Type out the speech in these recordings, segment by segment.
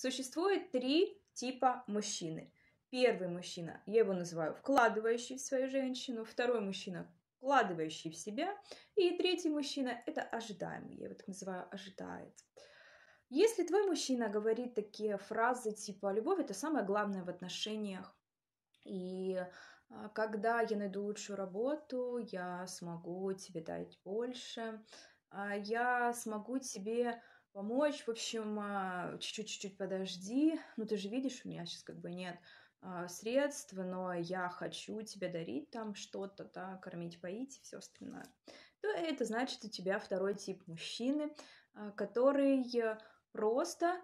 Существует три типа мужчины. Первый мужчина, я его называю вкладывающий в свою женщину, второй мужчина, вкладывающий в себя, и третий мужчина – это ожидаемый, я его так называю, ожидает. Если твой мужчина говорит такие фразы типа «любовь – это самое главное в отношениях», и а, когда я найду лучшую работу, я смогу тебе дать больше, а, я смогу тебе помочь, в общем, а, чуть-чуть-чуть подожди, ну ты же видишь, у меня сейчас как бы нет а, средств, но я хочу тебе дарить там что-то, да, кормить, поить и все остальное, то это значит у тебя второй тип мужчины, а, который просто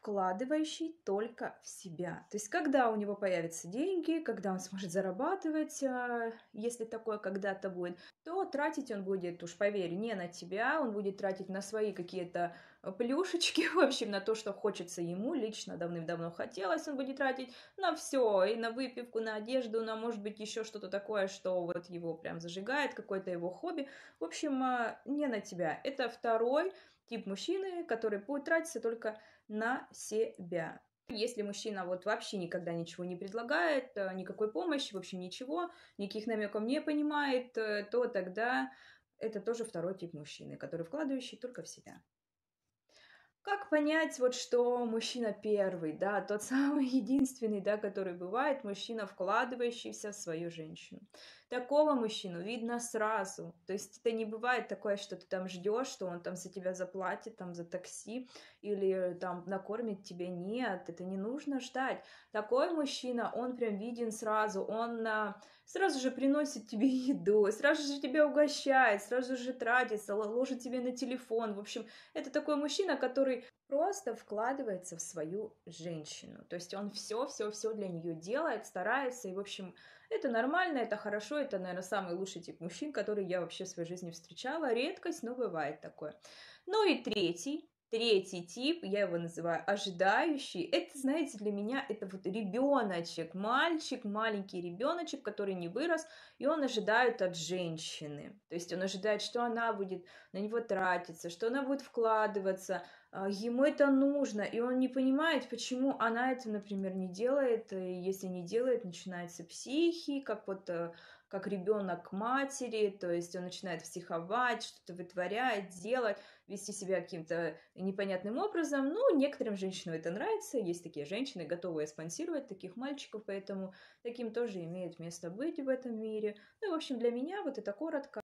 вкладывающий только в себя. То есть, когда у него появятся деньги, когда он сможет зарабатывать, а, если такое когда-то будет, то тратить он будет, уж поверь, не на тебя, он будет тратить на свои какие-то плюшечки, в общем, на то, что хочется ему, лично давным-давно хотелось, он будет тратить на все, и на выпивку, на одежду, на, может быть, еще что-то такое, что вот его прям зажигает, какое-то его хобби. В общем, а, не на тебя. Это второй тип мужчины, который будет тратиться только на себя. Если мужчина вот вообще никогда ничего не предлагает, э, никакой помощи, в общем, ничего, никаких намеков не понимает, э, то тогда это тоже второй тип мужчины, который вкладывающий только в себя. Как понять, вот что мужчина первый, да, тот самый единственный, да, который бывает, мужчина, вкладывающийся в свою женщину. Такого мужчину видно сразу. То есть это не бывает такое, что ты там ждешь, что он там за тебя заплатит, там за такси или там накормит тебя. Нет, это не нужно ждать. Такой мужчина, он прям виден сразу, он а, сразу же приносит тебе еду, сразу же тебя угощает, сразу же тратится, ложит тебе на телефон. В общем, это такой мужчина, который просто вкладывается в свою женщину. То есть он все, все, все для нее делает, старается. И, в общем, это нормально, это хорошо. Это, наверное, самый лучший тип мужчин, который я вообще в своей жизни встречала. Редкость, но бывает такое. Ну и третий, Третий тип, я его называю ожидающий, это, знаете, для меня это вот ребеночек, мальчик, маленький ребеночек, который не вырос, и он ожидает от женщины. То есть он ожидает, что она будет на него тратиться, что она будет вкладываться, а, ему это нужно, и он не понимает, почему она это, например, не делает. И если не делает, начинается психи, как вот э, как ребенок матери, то есть он начинает психовать, что-то вытворять, делать, вести себя каким-то непонятным образом. Ну, некоторым женщинам это нравится, есть такие женщины, готовые спонсировать таких мальчиков, поэтому таким тоже имеет место быть в этом мире. Ну и, в общем, для меня вот это коротко.